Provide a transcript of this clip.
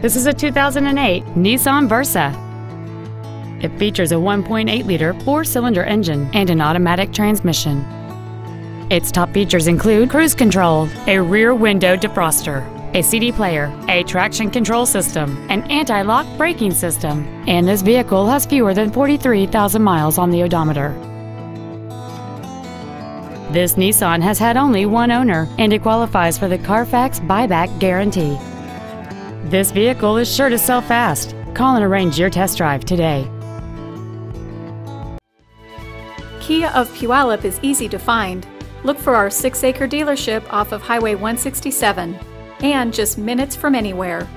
This is a 2008 Nissan Versa. It features a 1.8-liter four-cylinder engine and an automatic transmission. Its top features include cruise control, a rear window defroster, a CD player, a traction control system, an anti-lock braking system, and this vehicle has fewer than 43,000 miles on the odometer. This Nissan has had only one owner and it qualifies for the Carfax buyback guarantee. This vehicle is sure to sell fast. Call and arrange your test drive today. Kia of Puyallup is easy to find. Look for our six acre dealership off of Highway 167 and just minutes from anywhere.